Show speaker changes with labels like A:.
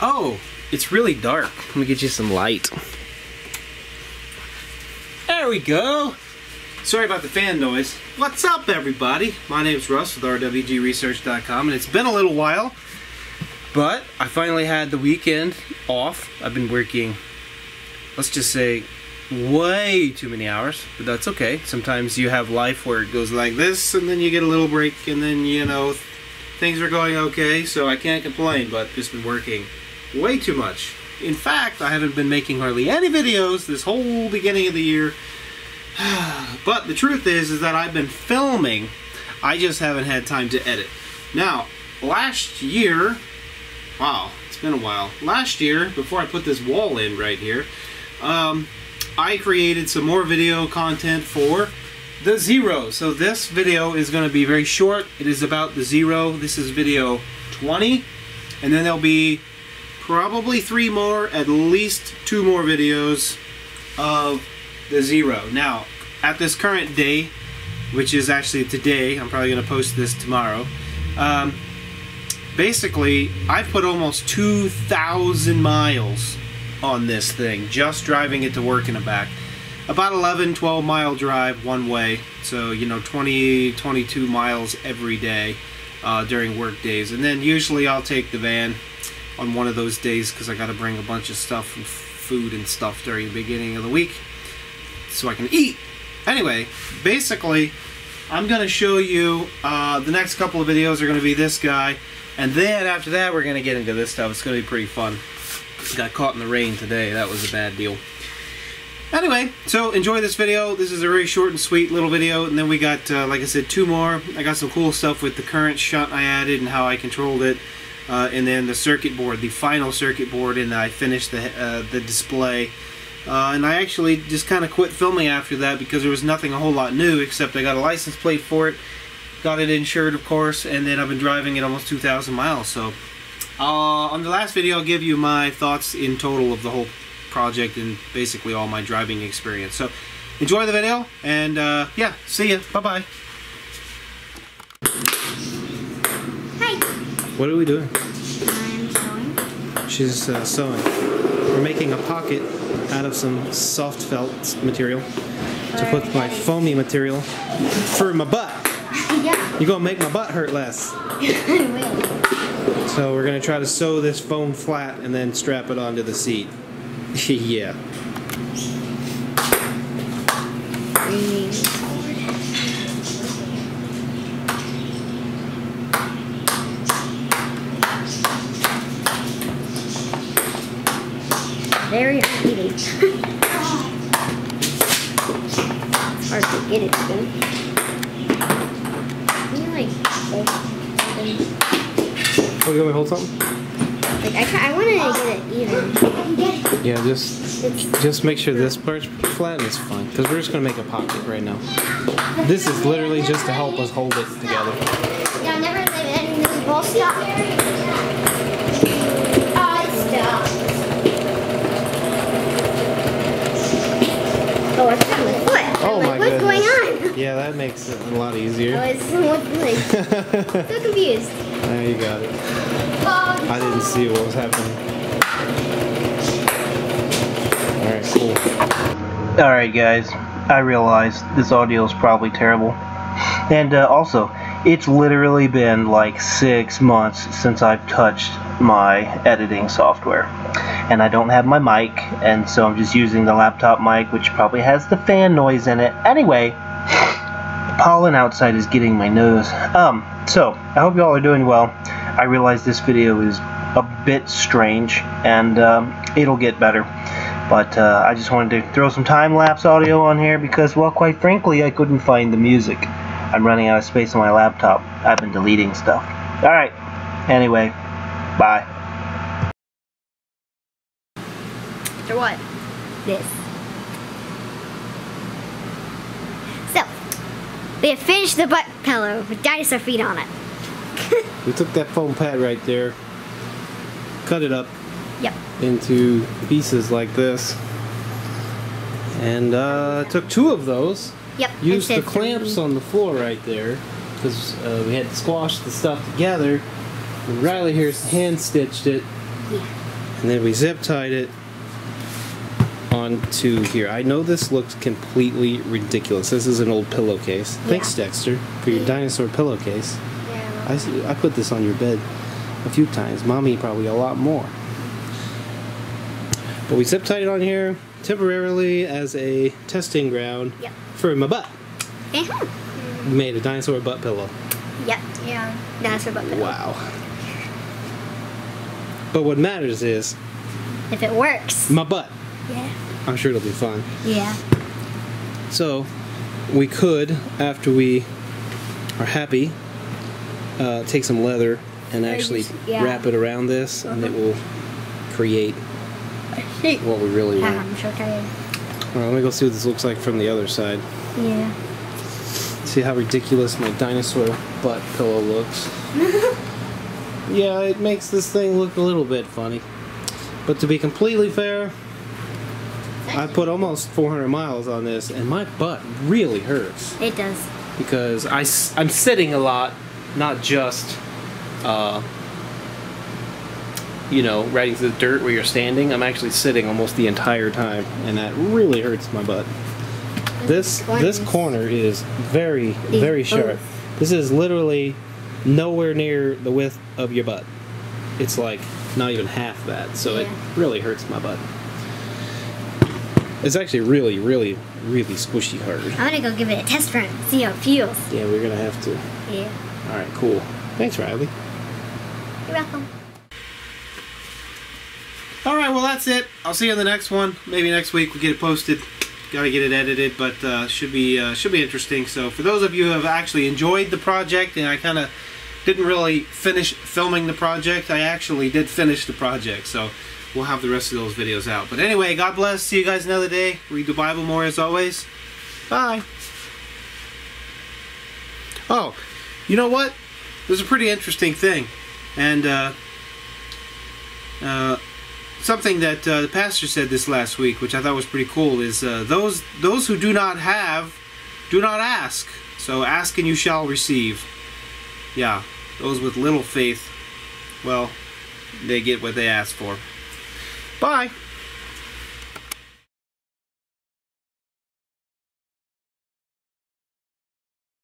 A: Oh, it's really dark. Let me get you some light. There we go. Sorry about the fan noise. What's up, everybody? My name's Russ with RWGResearch.com, and it's been a little while, but I finally had the weekend off. I've been working, let's just say, way too many hours, but that's okay. Sometimes you have life where it goes like this, and then you get a little break, and then, you know, things are going okay, so I can't complain, but just been working way too much. In fact, I haven't been making hardly any videos this whole beginning of the year. but the truth is, is that I've been filming. I just haven't had time to edit. Now, last year, wow, it's been a while. Last year, before I put this wall in right here, um, I created some more video content for the Zero. So this video is going to be very short. It is about the Zero. This is video 20. And then there'll be probably three more, at least two more videos of the Zero. Now, at this current day, which is actually today, I'm probably going to post this tomorrow, um, basically, I've put almost 2,000 miles on this thing, just driving it to work and back. About 11, 12 mile drive one way, so, you know, 20, 22 miles every day uh, during work days. And then usually I'll take the van on one of those days because I got to bring a bunch of stuff and food and stuff during the beginning of the week so I can eat. Anyway, basically, I'm going to show you uh, the next couple of videos are going to be this guy, and then after that we're going to get into this stuff. It's going to be pretty fun. Got caught in the rain today. That was a bad deal. Anyway, so enjoy this video. This is a very short and sweet little video, and then we got, uh, like I said, two more. I got some cool stuff with the current shunt I added and how I controlled it uh, and then the circuit board, the final circuit board, and I finished the, uh, the display. Uh, and I actually just kind of quit filming after that because there was nothing a whole lot new except I got a license plate for it, got it insured of course, and then I've been driving it almost 2,000 miles. So uh, on the last video I'll give you my thoughts in total of the whole project and basically all my driving experience. So enjoy the video and uh, yeah, see ya. Bye-bye. What are we doing?
B: I'm sewing.
A: She's uh, sewing. We're making a pocket out of some soft felt material to put my foamy material for my butt.
B: yeah,
A: You're gonna make my butt hurt less.
B: I will.
A: So we're gonna try to sew this foam flat and then strap it onto the seat. yeah.
B: Very heated. it's hard to get it to. Can you like?
A: Oh, you want me to hold something?
B: Like I, I want to get it even.
A: Yeah, just just make sure this part's flat and it's fine. Because we're just gonna make a pocket right now. This is literally just to help us hold it together.
B: yeah, never of this stop. Oh, it stopped. Oh, I found my foot.
A: Oh
B: I'm
A: my
B: like, what's going on?
A: Yeah, that makes it a lot
B: I
A: easier.
B: was like, so confused.
A: there you got it.
B: Oh,
A: I didn't see what was happening. Alright, cool. Alright guys, I realize this audio is probably terrible. And uh, also, it's literally been like six months since I've touched my editing software. And I don't have my mic, and so I'm just using the laptop mic, which probably has the fan noise in it. Anyway, pollen outside is getting my nose. Um, so, I hope y'all are doing well. I realize this video is a bit strange, and um, it'll get better. But uh, I just wanted to throw some time-lapse audio on here because, well, quite frankly, I couldn't find the music. I'm running out of space on my laptop. I've been deleting stuff. Alright, anyway, bye.
B: Or what? This. So, we have finished the butt pillow with dinosaur feet on it.
A: We took that foam pad right there, cut it up
B: Yep.
A: into pieces like this, and uh, took two of those.
B: Yep.
A: Used the clamps
B: three.
A: on the floor right there because uh, we had to squash the stuff together. And Riley here's hand stitched it.
B: Yeah.
A: and then we zip tied it onto here. I know this looks completely ridiculous. This is an old pillowcase. Thanks, Dexter, for your dinosaur pillowcase.
B: Yeah.
A: I, I put this on your bed a few times. Mommy probably a lot more. But we zip tied it on here temporarily as a testing ground
B: Yep.
A: for my butt.
B: Uh-huh.
A: We made a dinosaur butt pillow.
B: Yep. Yeah. That's butt the
A: Wow. But what matters is
B: If it works.
A: my butt.
B: Yeah.
A: I'm sure it'll be fun.
B: Yeah.
A: So, we could, after we are happy, uh, take some leather and actually
B: just- yeah.
A: wrap it around this, and it will create what we really want.
B: I'm tired.
A: Well, let me go see what this looks like from the other side.
B: Yeah.
A: See how ridiculous my dinosaur butt pillow looks. yeah, it makes this thing look a little bit funny. But to be completely fair, I put almost 400 miles on this, and my butt really hurts
B: It does.
A: because I, I'm sitting a lot, not just, uh, you know, riding through the dirt where you're standing. I'm actually sitting almost the entire time, and that really hurts my butt. This this corner is very very sharp. This is literally nowhere near the width of your butt. It's like not even half that, so it really hurts my butt. It's actually really, really, really squishy hard.
B: I'm gonna go give it a test run. See how it feels.
A: Yeah, we're gonna have to.
B: Yeah.
A: All right, cool. Thanks, Riley.
B: You're welcome.
A: All right, well that's it. I'll see you in the next one. Maybe next week we get it posted. Got to get it edited, but uh, should be uh, should be interesting. So for those of you who have actually enjoyed the project, and I kind of didn't really finish filming the project, I actually did finish the project. So we'll have the rest of those videos out. But anyway, God bless. See you guys another day. Read the Bible more as always. Bye. Oh, you know what? There's a pretty interesting thing, and. Uh, uh, something that uh, the pastor said this last week, which I thought was pretty cool, is uh, those those who do not have, do not ask. So ask and you shall receive. Yeah, those with little faith, well, they get what they ask for. Bye.